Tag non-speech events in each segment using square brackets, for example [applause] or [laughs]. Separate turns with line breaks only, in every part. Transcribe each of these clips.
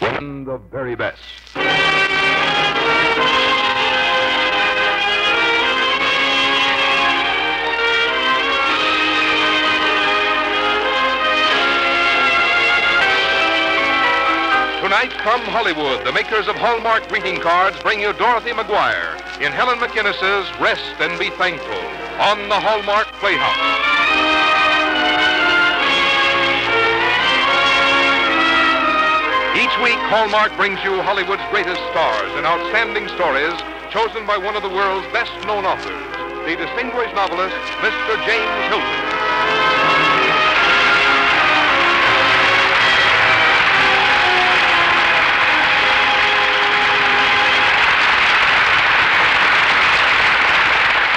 the very best. Tonight from Hollywood, the makers of Hallmark greeting cards bring you Dorothy McGuire in Helen MacInnes's Rest and Be Thankful on the Hallmark Playhouse. Week, Hallmark brings you Hollywood's greatest stars and outstanding stories chosen by one of the world's best known authors, the distinguished novelist, Mr. James Hilton.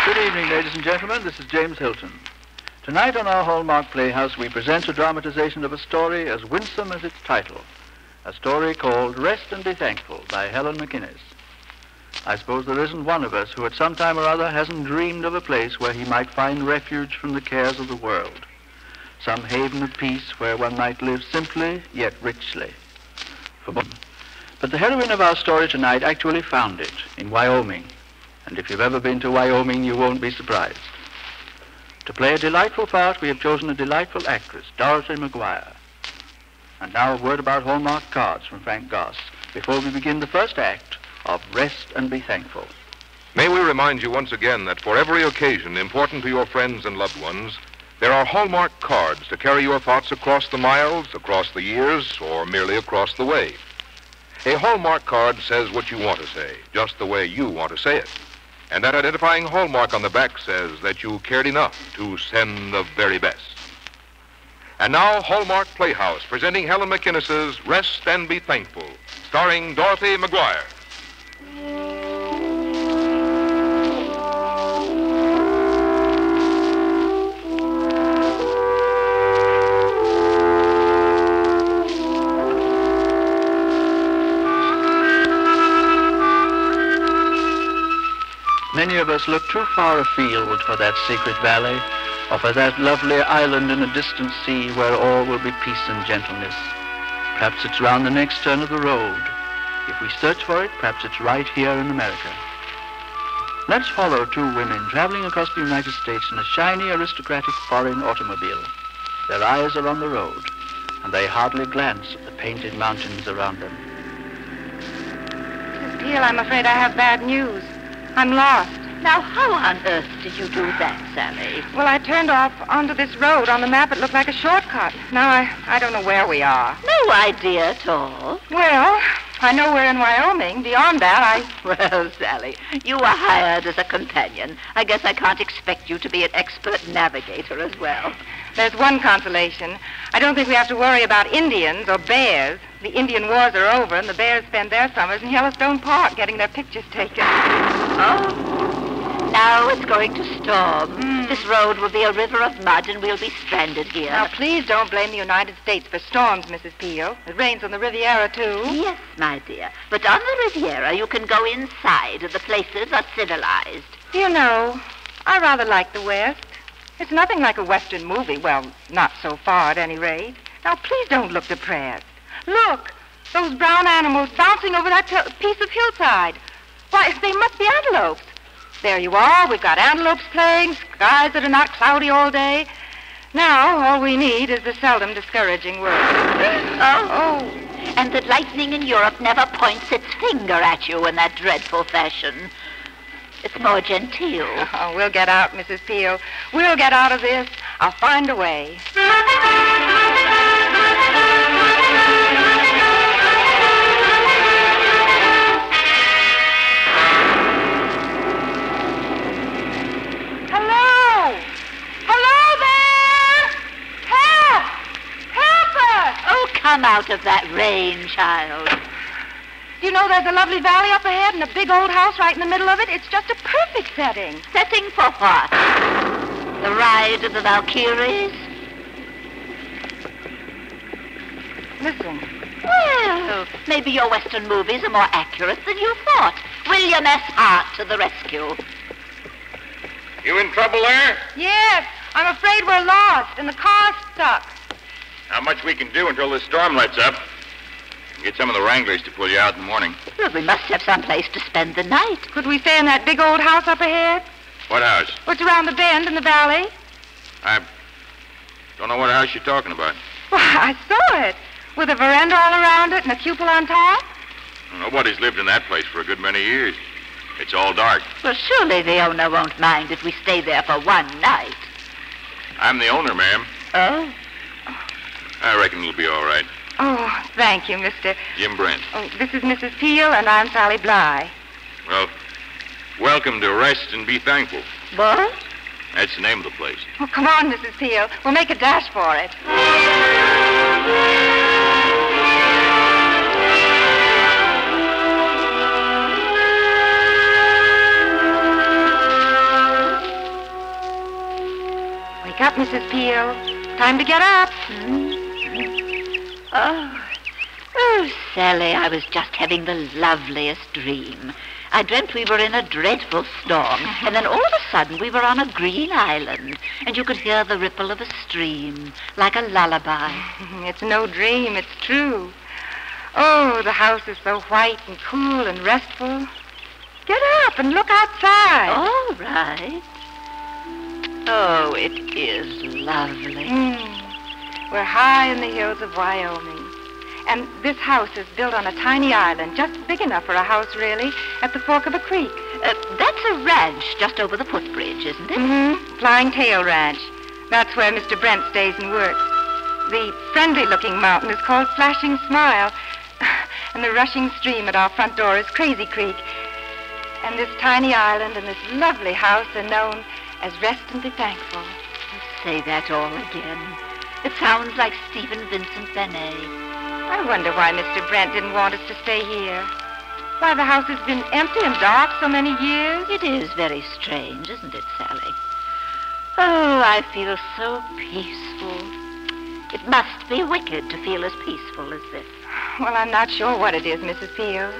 Good evening, ladies and gentlemen. This is James Hilton. Tonight on our Hallmark Playhouse, we present a dramatization of a story as winsome as its title. A story called Rest and Be Thankful by Helen MacInnes. I suppose there isn't one of us who at some time or other hasn't dreamed of a place where he might find refuge from the cares of the world. Some haven of peace where one might live simply yet richly. But the heroine of our story tonight actually found it in Wyoming. And if you've ever been to Wyoming, you won't be surprised. To play a delightful part, we have chosen a delightful actress, Dorothy McGuire. And now a word about Hallmark cards from Frank Goss before we begin the first act of Rest and Be Thankful.
May we remind you once again that for every occasion important to your friends and loved ones, there are Hallmark cards to carry your thoughts across the miles, across the years, or merely across the way. A Hallmark card says what you want to say, just the way you want to say it. And that identifying hallmark on the back says that you cared enough to send the very best. And now, Hallmark Playhouse, presenting Helen MacInnes's Rest and Be Thankful, starring Dorothy McGuire.
Many of us look too far afield for that secret valley, or for that lovely island in a distant sea where all will be peace and gentleness. Perhaps it's round the next turn of the road. If we search for it, perhaps it's right here in America. Let's follow two women traveling across the United States in a shiny, aristocratic foreign automobile. Their eyes are on the road, and they hardly glance at the painted mountains around them.
Mrs. Peel, I'm afraid I have bad news. I'm lost.
Now, how on earth did you do that, Sally?
Well, I turned off onto this road. On the map, it looked like a shortcut. Now I, I don't know where we are.
No idea at all.
Well, I know we're in Wyoming. Beyond that, I. [laughs]
Well, Sally, you were hired as a companion. I guess I can't expect you to be an expert navigator as well.
There's one consolation. I don't think we have to worry about Indians or bears. The Indian wars are over, and the bears spend their summers in Yellowstone Park getting their pictures taken.
Oh, now it's going to storm. Hmm. This road will be a river of mud, and we'll be stranded here.
Now, please don't blame the United States for storms, Mrs. Peel. It rains on the Riviera, too.
Yes, my dear. But on the Riviera, you can go inside. Of the places are civilized.
You know, I rather like the West. It's nothing like a Western movie. Well, not so far, at any rate. Now, please don't look depressed. Look, those brown animals bouncing over that piece of hillside. Why, they must be antelopes. There you are. We've got antelopes playing, skies that are not cloudy all day. Now, all we need is the seldom discouraging word. [gasps]
Oh. oh. And the lightning in Europe never points its finger at you in that dreadful fashion. It's more genteel. [laughs]
Oh, we'll get out, Mrs. Peel. We'll get out of this. I'll find a way. [laughs]
come out of that rain, child.
Do you know there's a lovely valley up ahead and a big old house right in the middle of it? It's just a perfect setting.
Setting for what? The ride of the Valkyries?
Listen.
Well, maybe your Western movies are more accurate than you thought. William S. Hart to the rescue.
You in trouble there?
Yes, I'm afraid we're lost and the car's stuck.
Not much we can do until this storm lets up.
Get some of the Wranglers to pull you out in the morning.
Well, we must have some place to spend the night.
Could we stay in that big old house up ahead?
What house?
What's around the bend in the valley?
I don't know what house you're talking about.
Why, I saw it. With a veranda all around it and a cupola on top.
Nobody's lived in that place for a good many years. It's all dark.
Well, surely the owner won't mind if we stay there for one night.
I'm the owner, ma'am.
Oh?
I reckon it'll be all right.
Oh, thank you, Mr.
Jim Brent.
Oh, this is Mrs. Peel, and I'm Sally Bly.
Well, welcome to Rest and Be Thankful.
What?
That's the name of the place.
Oh, come on, Mrs. Peel. We'll make a dash for it. Wake up, Mrs. Peel. Time to get up. Hmm?
Oh. Oh, Sally, I was just having the loveliest dream. I dreamt we were in a dreadful storm, and then all of a sudden we were on a green island, and you could hear the ripple of a stream, like a lullaby. [laughs]
It's no dream, it's true. Oh, the house is so white and cool and restful. Get up and look outside.
All right. Oh, it is lovely.
Mm. We're high in the hills of Wyoming. And this house is built on a tiny island, just big enough for a house, really, at the fork of a creek.
Uh, that's a ranch just over the footbridge, isn't it?
Mm-hmm. Flying Tail Ranch. That's where Mr. Brent stays and works. The friendly-looking mountain is called Flashing Smile. [sighs] And the rushing stream at our front door is Crazy Creek. And this tiny island and this lovely house are known as Rest and Be Thankful.
Say that all again. It sounds like Stephen Vincent Benet.
I wonder why Mr. Brent didn't want us to stay here. Why, the house has been empty and dark so many years.
It is very strange, isn't it, Sally? Oh, I feel so peaceful. It must be wicked to feel as peaceful as this.
Well, I'm not sure what it is, Mrs. Peel.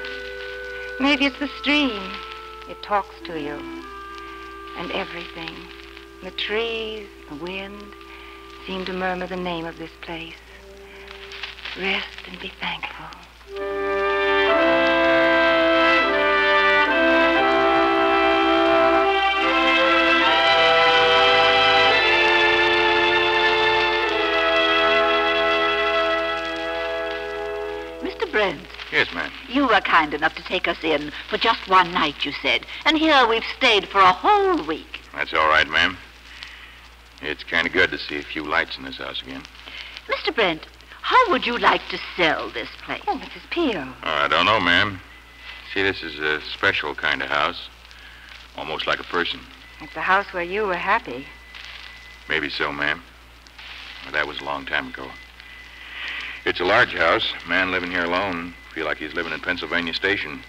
Maybe it's the stream. It talks to you. And everything. The trees, the wind, seem to murmur the name of this place. Rest and be thankful.
Mr. Brent,
Yes, ma'am.
you were kind enough to take us in for just one night, you said. And here we've stayed for a whole week.
That's all right, ma'am. It's kind of good to see a few lights in this house again.
Mr. Brent, how would you like to sell this place?
Oh, Mrs. Peel.
Oh, I don't know, ma'am. See, this is a special kind of house. Almost like a person.
It's a house where you were happy.
Maybe so, ma'am. But that was a long time ago. It's a large house. Man living here alone. Feel like he's living in Pennsylvania Station.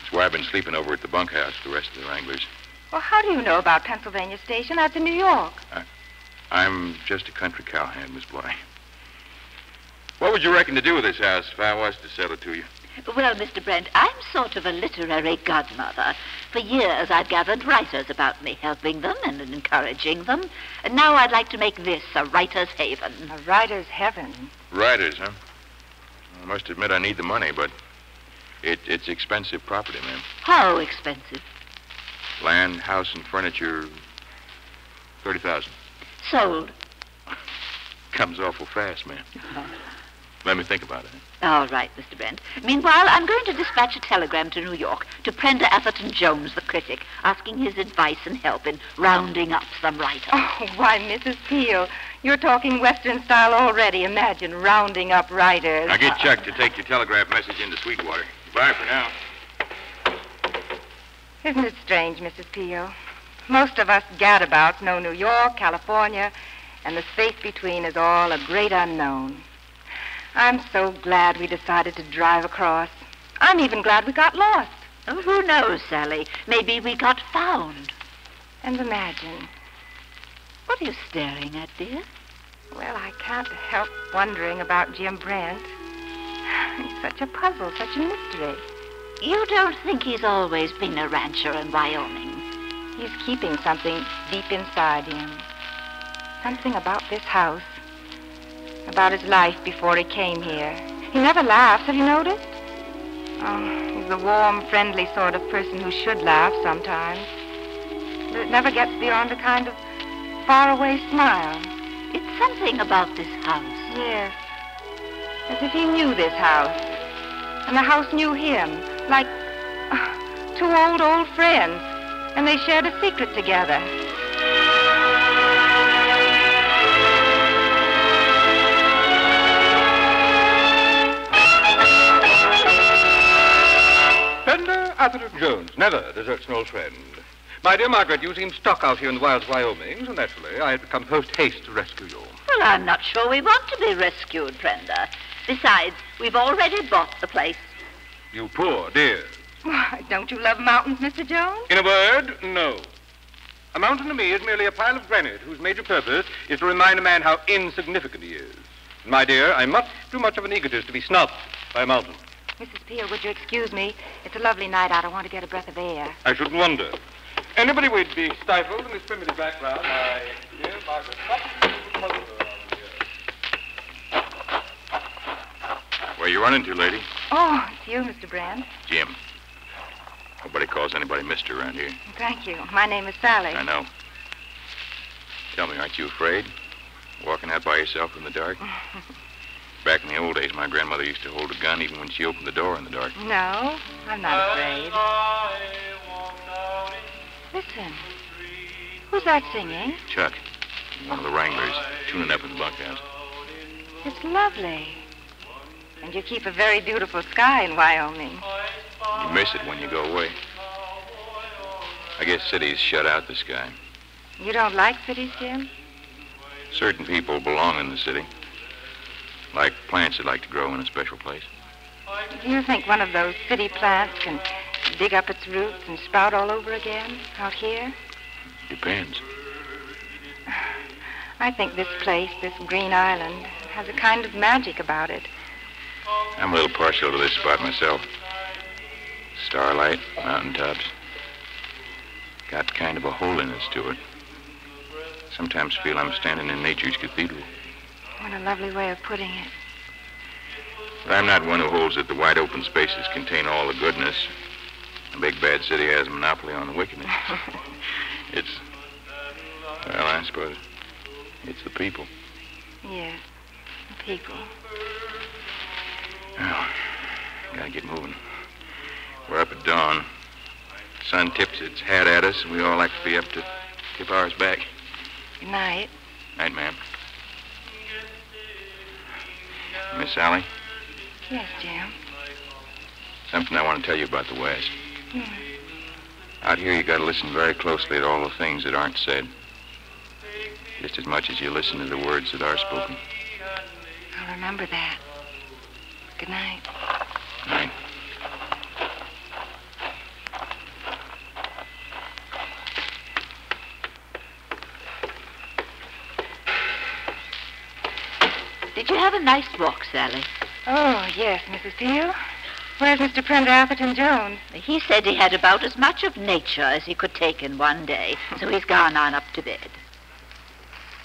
That's where I've been sleeping over at the bunkhouse with the rest of the Wranglers.
Well, how do you know about Pennsylvania Station? That's in New York.
I'm just a country cowhand, Miss Bly. What would you reckon to do with this house if I was to sell it to you?
Well, Mr. Brent, I'm sort of a literary godmother. For years I've gathered writers about me, helping them and encouraging them. And now I'd like to make this a writer's haven.
A writer's heaven.
Writers, huh? I must admit I need the money, but it, it's expensive property, ma'am.
How expensive?
Land, house, and furniture, 30000
Sold. [laughs]
Comes awful fast, ma'am. [laughs] Let me think about it.
All right, Mr. Brent. Meanwhile, I'm going to dispatch a telegram to New York to Prender Atherton Jones, the critic, asking his advice and help in rounding up some writers.
Oh, why, Mrs. Peel, you're talking Western style already. Imagine rounding up writers.
Now get Chuck to take your telegraph message into Sweetwater. Bye for now.
Isn't it strange, Mrs. Peel? Most of us gadabouts know New York, California, and the space between is all a great unknown. I'm so glad we decided to drive across. I'm even glad we got lost.
Oh, who knows, Sally? Maybe we got found.
And imagine,
What are you staring at, dear?
well, I can't help wondering about Jim Brent. [sighs] He's such a puzzle, such a mystery.
You don't think he's always been a rancher in Wyoming?
He's keeping something deep inside him. Something about this house. About his life before he came here. He never laughs. Have you noticed? Oh, he's the warm, friendly sort of person who should laugh sometimes. But it never gets beyond a kind of faraway smile.
It's something about this house.
Yes. As if he knew this house. And the house knew him. Like uh, two old, old friends. And they shared a secret together.
Prender Atherton Jones never deserts an old friend. My dear Margaret, you seem stuck out here in the wilds of Wyoming, so naturally I had come post haste to rescue you.
Well, I'm not sure we want to be rescued, Prender. Besides, we've already bought the place.
You poor dear.
Why, don't you love mountains, Mr. Jones?
In a word, no. A mountain to me is merely a pile of granite whose major purpose is to remind a man how insignificant he is. And, my dear, I'm much too much of an egotist to be snubbed by a mountain.
Mrs. Peel, would you excuse me? It's a lovely night out. I want to get a breath of air.
I shouldn't wonder. Anybody would be stifled in this primitive background. My dear Margaret.
Where you running to, lady?
Oh, it's you, Mr. Brent.
Jim. Nobody calls anybody mister around here.
Thank you. My name is Sally.
I know. Tell me, aren't you afraid? Walking out by yourself in the dark? [laughs] Back in the old days, my grandmother used to hold a gun even when she opened the door in the dark.
No, I'm not afraid. Listen. Who's that singing?
Chuck, one of the wranglers, tuning up in the bunkhouse.
It's lovely. And you keep a very beautiful sky in Wyoming.
You miss it when you go away. I guess cities shut out the sky.
You don't like cities, Jim?
Certain people belong in the city. Like plants that like to grow in a special place.
Do you think one of those city plants can dig up its roots and sprout all over again out here?
Depends. [sighs]
I think this place, this green island, has a kind of magic about it.
I'm a little partial to this spot myself. Starlight, mountaintops. Got kind of a holiness to it. Sometimes feel I'm standing in nature's cathedral.
What a lovely way of putting it.
But I'm not one who holds that the wide open spaces contain all the goodness. A big bad city has a monopoly on the wickedness. [laughs] it's, well, I suppose it's the people.
Yes, the people.
Well, gotta get moving. We're up at dawn. Sun tips its hat at us, and we all like to be up to tip ours back.
Good night.
Night, ma'am. Miss Sally,
Yes, Jim.
something I want to tell you about the West.
Hmm.
Out here, you got to listen very closely to all the things that aren't said. Just as much as you listen to the words that are spoken.
I'll remember that. Good night.
Night.
Did you have a nice walk, Sally?
Oh, yes, Mrs. Peel. Where's Mr. Prender Atherton Jones?
He said he had about as much of nature as he could take in one day, so he's gone on up to bed.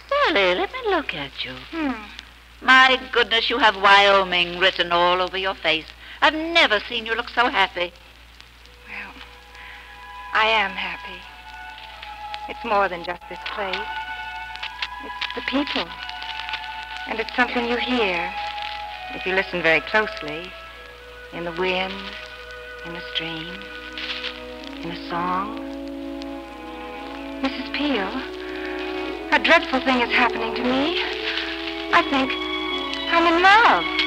Sally, let me look at you.
Hmm.
My goodness, you have Wyoming written all over your face. I've never seen you look so happy.
Well, I am happy. It's more than just this place. It's the people. And it's something you hear, if you listen very closely, in the wind, in the stream, in a song. Mrs. Peel, a dreadful thing is happening to me. I think I'm in love.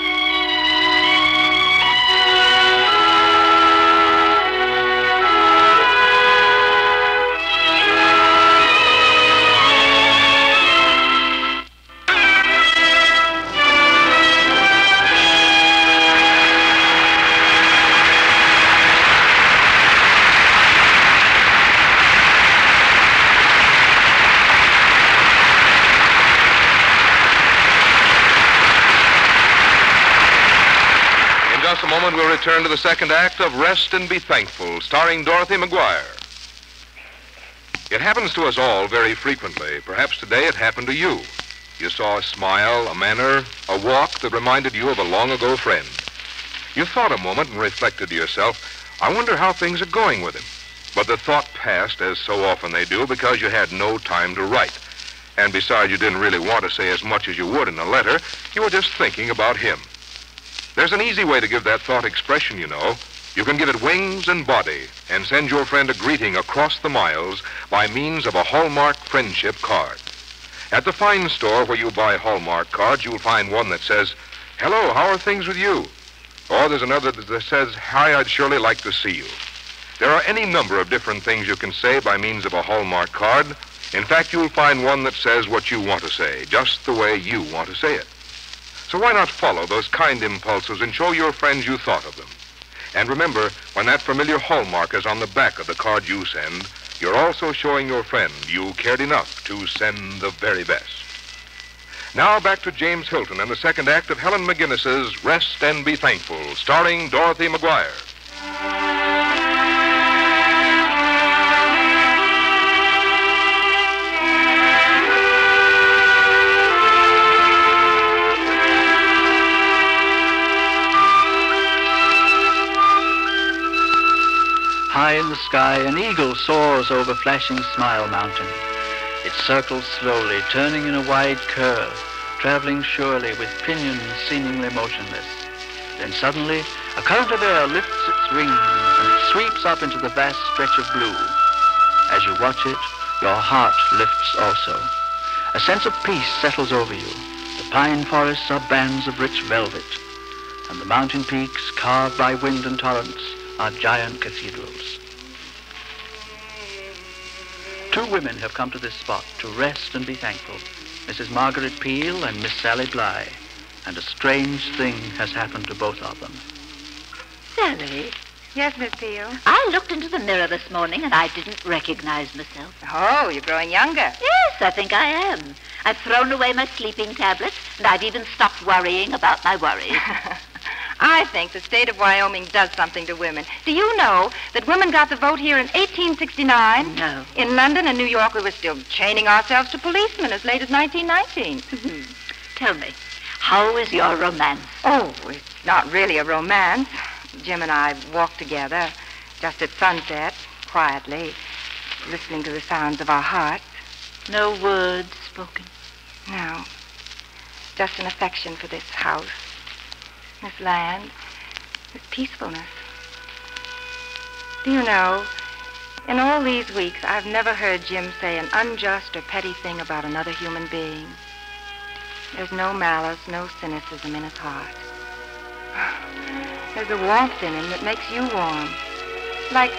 Return to the second act of Rest and Be Thankful, starring Dorothy McGuire. It happens to us all very frequently. Perhaps today it happened to you. You saw a smile, a manner, a walk that reminded you of a long ago friend. You thought a moment and reflected to yourself, I wonder how things are going with him. But the thought passed, as so often they do, because you had no time to write. And besides, you didn't really want to say as much as you would in a letter. You were just thinking about him. There's an easy way to give that thought expression, you know. You can give it wings and body and send your friend a greeting across the miles by means of a Hallmark friendship card. At the fine store where you buy Hallmark cards, you'll find one that says, Hello, how are things with you? Or there's another that says, Hi, I'd surely like to see you. There are any number of different things you can say by means of a Hallmark card. In fact, you'll find one that says what you want to say, just the way you want to say it. So why not follow those kind impulses and show your friends you thought of them? And remember, when that familiar hallmark is on the back of the card you send, you're also showing your friend you cared enough to send the very best. Now back to James Hilton and the second act of Helen MacInnes's Rest and Be Thankful, starring Dorothy McGuire.
High in the sky, an eagle soars over flashing Smile Mountain. It circles slowly, turning in a wide curve, traveling surely with pinions seemingly motionless. Then suddenly, a current of air lifts its wings and it sweeps up into the vast stretch of blue. As you watch it, your heart lifts also. A sense of peace settles over you. The pine forests are bands of rich velvet, and the mountain peaks, carved by wind and torrents, are giant cathedrals. Two women have come to this spot to rest and be thankful. Mrs. Margaret Peel and Miss Sally Bly. And a strange thing has happened to both of them.
Sally,
Yes, Miss Peel.
I looked into the mirror this morning and I didn't recognize myself.
Oh, you're growing younger.
Yes, I think I am. I've thrown away my sleeping tablets and I've even stopped worrying about my worries. [laughs]
I think the state of Wyoming does something to women. Do you know that women got the vote here in 1869?
No.
In London and New York, we were still chaining ourselves to policemen as late as 1919. [laughs]
Tell me, how is your romance?
oh, it's not really a romance. Jim and I walked together just at sunset, quietly, listening to the sounds of our hearts.
No words spoken.
No, just an affection for this house, this land, this peacefulness. Do you know, in all these weeks, I've never heard Jim say an unjust or petty thing about another human being. There's no malice, no cynicism in his heart. There's a warmth in him that makes you warm, like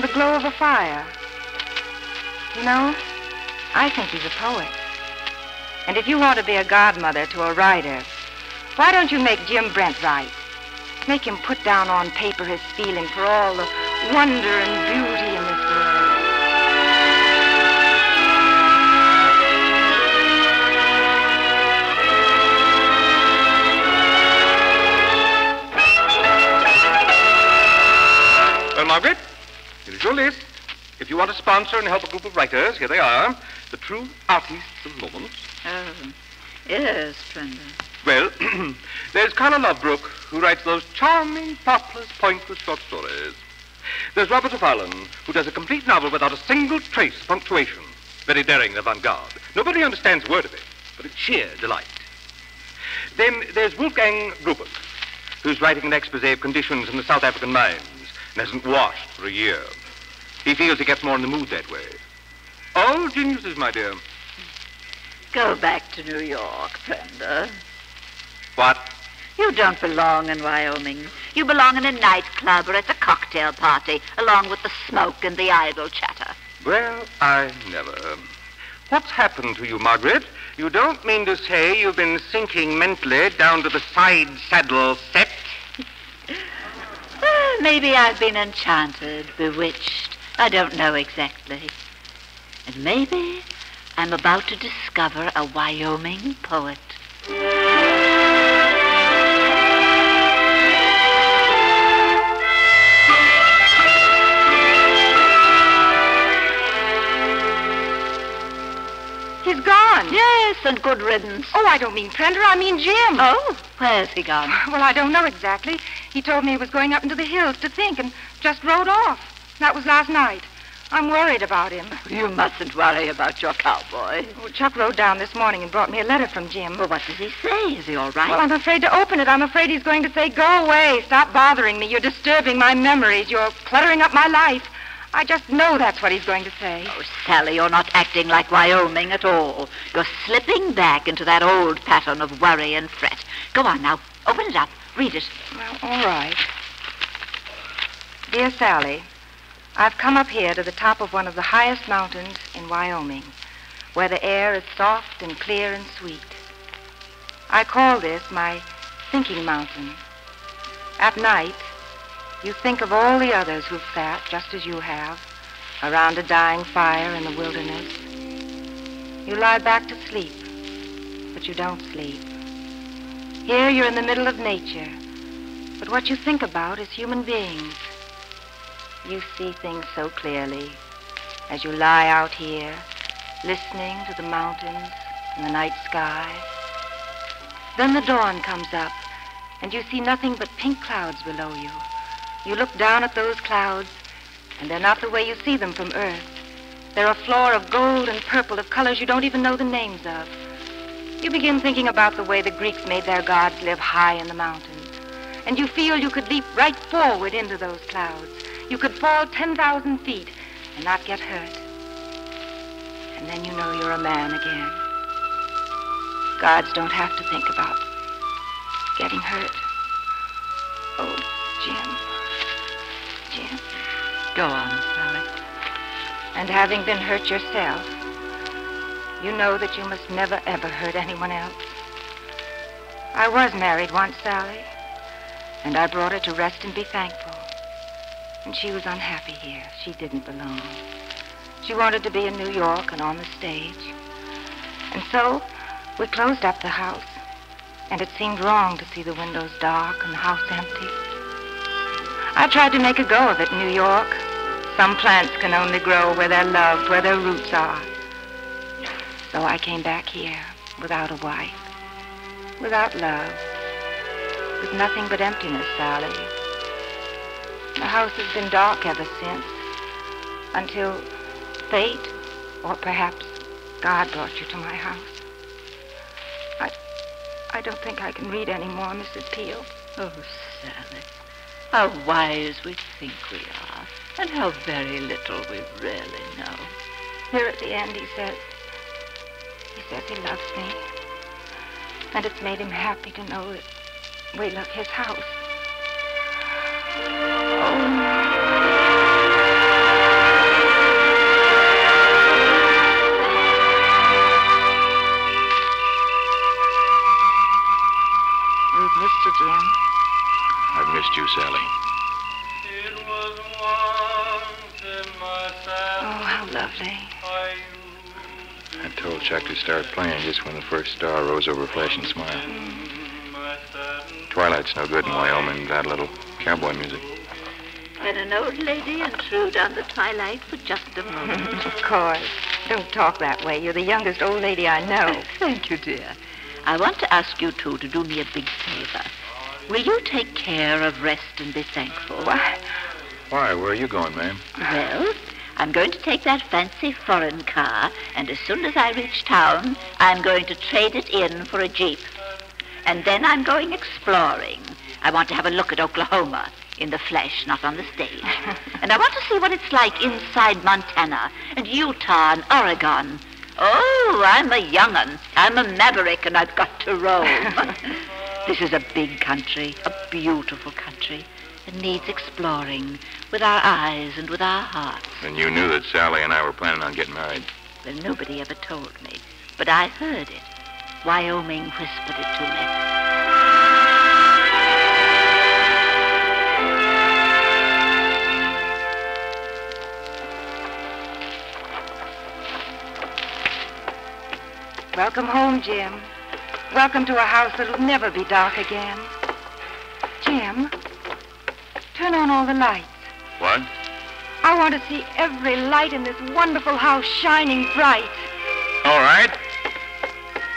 the glow of a fire. You know, I think he's a poet. And if you want to be a godmother to a writer, why don't you make Jim Brent write? Make him put down on paper his feeling for all the wonder and beauty in this world.
Well, Margaret, here is your list. If you want to sponsor and help a group of writers, here they are. The true artists of the moment.
Oh, yes, Prender.
Well, [clears throat] there's Carla Lovebrooke, who writes those charming, thoughtless, pointless short stories. There's Robert O'Fallon, who does a complete novel without a single trace of punctuation. Very daring and avant-garde. Nobody understands a word of it, but it's sheer delight. Then there's Wolfgang Gruber, who's writing an expose of conditions in the South African mines and hasn't washed for a year. He feels he gets more in the mood that way. All geniuses, my dear.
Go back to New York, Prender.
What?
You don't belong in Wyoming. You belong in a nightclub or at a cocktail party, along with the smoke and the idle chatter.
Well, I never. What's happened to you, Margaret? You don't mean to say you've been sinking mentally down to the side saddle set?
Well, [laughs] ah, maybe I've been enchanted, bewitched. I don't know exactly. And maybe I'm about to discover a Wyoming poet. Yes, and good riddance.
Oh, I don't mean Prender. I mean Jim.
Oh, where's he gone? [laughs]
Well, I don't know exactly. He told me he was going up into the hills to think and just rode off. That was last night. I'm worried about him.
You mustn't worry about your cowboy.
Oh, Chuck rode down this morning and brought me a letter from Jim.
Well, what does he say? Is he all right?
Well, I'm afraid to open it. I'm afraid he's going to say, Go away. Stop bothering me. You're disturbing my memories. You're cluttering up my life. I just know that's what he's going to say.
Oh, Sally, you're not acting like Wyoming at all. You're slipping back into that old pattern of worry and fret. Go on now. Open it up. Read it.
Well, all right. Dear Sally, I've come up here to the top of one of the highest mountains in Wyoming, where the air is soft and clear and sweet. I call this my thinking mountain. At night, you think of all the others who've sat, just as you have, around a dying fire in the wilderness. You lie back to sleep, but you don't sleep. Here you're in the middle of nature, but what you think about is human beings. You see things so clearly as you lie out here, listening to the mountains and the night sky. Then the dawn comes up, and you see nothing but pink clouds below you. You look down at those clouds, and they're not the way you see them from Earth. They're a floor of gold and purple of colors you don't even know the names of. You begin thinking about the way the Greeks made their gods live high in the mountains. And you feel you could leap right forward into those clouds. You could fall 10,000 feet and not get hurt. And then you know you're a man again. Gods don't have to think about getting hurt. Oh, Jim. Jim.
Go on, Sally.
And having been hurt yourself, you know that you must never, ever hurt anyone else. I was married once, Sally, and I brought her to rest and be thankful. And she was unhappy here. She didn't belong. She wanted to be in New York and on the stage. And so we closed up the house, and it seemed wrong to see the windows dark and the house empty. I tried to make a go of it in New York. Some plants can only grow where they're loved, where their roots are. So I came back here without a wife, without love, with nothing but emptiness, Sally. The house has been dark ever since, until fate, or perhaps God brought you to my house. I, I don't think I can read any more, Mrs. Peel.
Oh, Sally. How wise we think we are, and how very little we really know.
Here at the end, he says, he says he loves me. And it's made him happy to know that we love his house. Oh. We've missed you, Jim.
I've missed you, Sally.
Oh, how lovely.
I told Chuck to start playing just when the first star rose over a flashing smile. Twilight's no good in Wyoming without a little cowboy music.
Let an old lady intrude on the twilight for just a moment. [laughs]
of course. Don't talk that way. You're the youngest old lady I know. [laughs]
Thank you, dear. I want to ask you two to do me a big favor. Will you take care of rest and be thankful?
Why?
Why? Where are you going, ma'am?
Well, I'm going to take that fancy foreign car, and as soon as I reach town, I'm going to trade it in for a Jeep. And then I'm going exploring. I want to have a look at Oklahoma in the flesh, not on the stage. [laughs] and I want to see what it's like inside Montana and Utah and Oregon. Oh, I'm a young'un. I'm a maverick, and I've got to roam. [laughs] this is a big country, a beautiful country. It needs exploring with our eyes and with our hearts.
And you knew that Sally and I were planning on getting married.
Well, nobody ever told me, but I heard it. Wyoming whispered it to me.
Welcome home, Jim. Welcome to a house that'll never be dark again. Jim, turn on all the lights.
What?
I want to see every light in this wonderful house shining bright.
All right.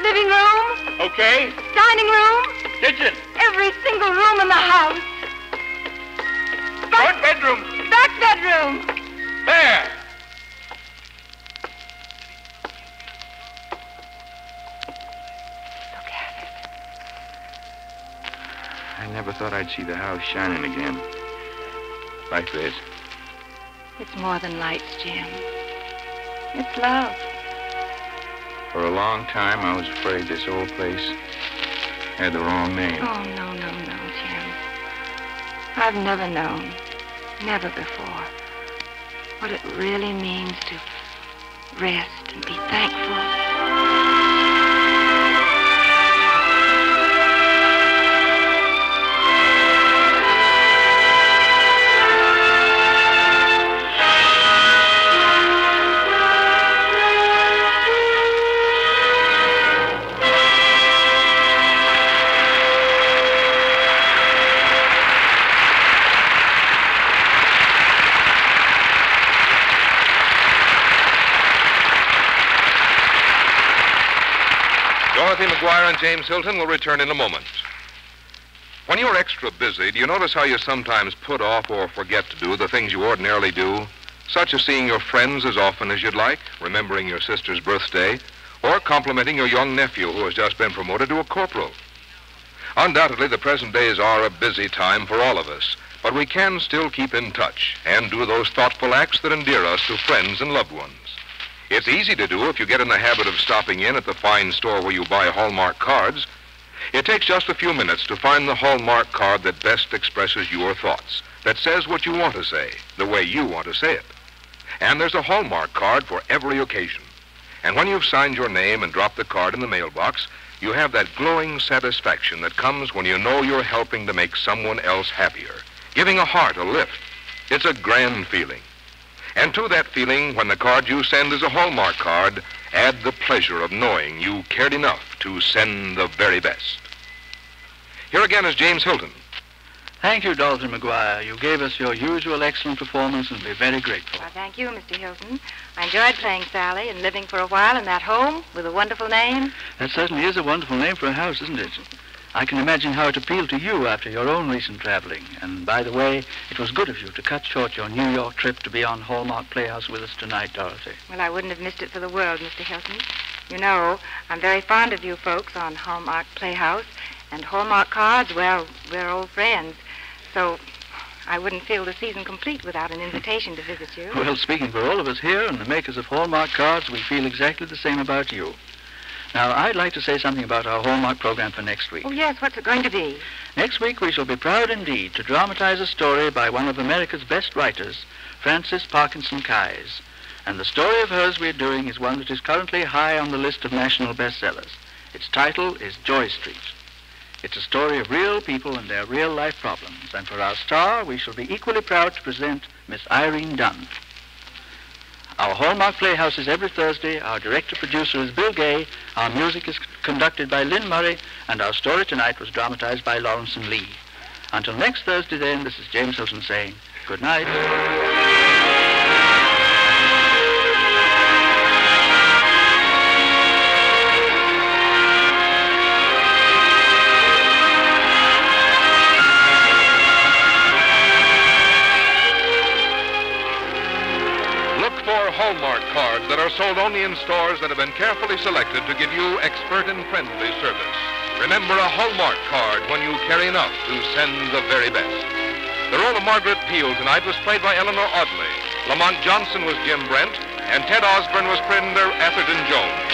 living room,
Okay.
dining room,
Kitchen.
every single room in the house.
Front bedroom.
Back bedroom.
I'd see the house shining again. Like this.
It's more than lights, Jim. It's love.
For a long time, I was afraid this old place had the wrong name.
Oh, no, no, no, Jim. I've never known, never before, what it really means to rest and be thankful.
Dorothy McGuire and James Hilton will return in a moment. When you're extra busy, do you notice how you sometimes put off or forget to do the things you ordinarily do? Such as seeing your friends as often as you'd like, remembering your sister's birthday, or complimenting your young nephew who has just been promoted to a corporal. Undoubtedly, the present days are a busy time for all of us, but we can still keep in touch and do those thoughtful acts that endear us to friends and loved ones. It's easy to do if you get in the habit of stopping in at the fine store where you buy Hallmark cards. It takes just a few minutes to find the Hallmark card that best expresses your thoughts, that says what you want to say, the way you want to say it. And there's a Hallmark card for every occasion. And when you've signed your name and dropped the card in the mailbox, you have that glowing satisfaction that comes when you know you're helping to make someone else happier, giving a heart a lift. It's a grand feeling. And to that feeling, when the card you send is a Hallmark card, add the pleasure of knowing you cared enough to send the very best. Here again is James Hilton.
Thank you, Dorothy McGuire. You gave us your usual excellent performance and we're very grateful.
Well, thank you, Mr. Hilton. I enjoyed playing Sally and living for a while in that home with a wonderful name.
That certainly is a wonderful name for a house, isn't it? I can imagine how it appealed to you after your own recent traveling. And by the way, it was good of you to cut short your New York trip to be on Hallmark Playhouse with us tonight, Dorothy.
Well, I wouldn't have missed it for the world, Mr. Hilton. You know, I'm very fond of you folks on Hallmark Playhouse. And Hallmark cards, well, we're old friends. So I wouldn't feel the season complete without an invitation to visit you.
Well, speaking for all of us here and the makers of Hallmark cards, we feel exactly the same about you. Now, I'd like to say something about our Hallmark program for next week.
Oh, yes, what's it going to be?
Next week, we shall be proud indeed to dramatize a story by one of America's best writers, Frances Parkinson Keyes. And the story of hers we're doing is one that is currently high on the list of national bestsellers. Its title is Joy Street. It's a story of real people and their real life problems. And for our star, we shall be equally proud to present Miss Irene Dunne. Our Hallmark Playhouse is every Thursday. Our director-producer is Bill Gay. Our music is conducted by Lyn Murray. And our story tonight was dramatized by Lawrence and Lee. Until next Thursday, then, this is James Hilton saying good night.
Hallmark cards that are sold only in stores that have been carefully selected to give you expert and friendly service. Remember a Hallmark card when you carry enough to send the very best. The role of Margaret Peel tonight was played by Eleanor Audley. Lamont Johnson was Jim Brent, and Ted Osborne was Prender Atherton Jones.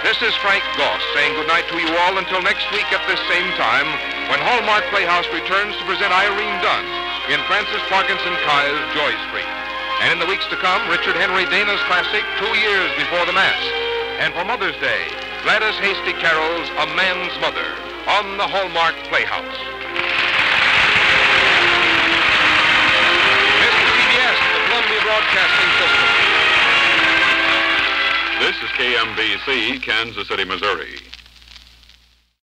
This is Frank Goss saying goodnight to you all until next week at this same time when Hallmark Playhouse returns to present Irene Dunne in Frances Parkinson Keyes' Joy Street. And in the weeks to come, Richard Henry Dana's classic Two Years Before the Mast. And for Mother's Day, Gladys Hasty Carroll's A Man's Mother on the Hallmark Playhouse. Mr. CBS, the Columbia Broadcasting System.
This is KMBC, Kansas City, Missouri.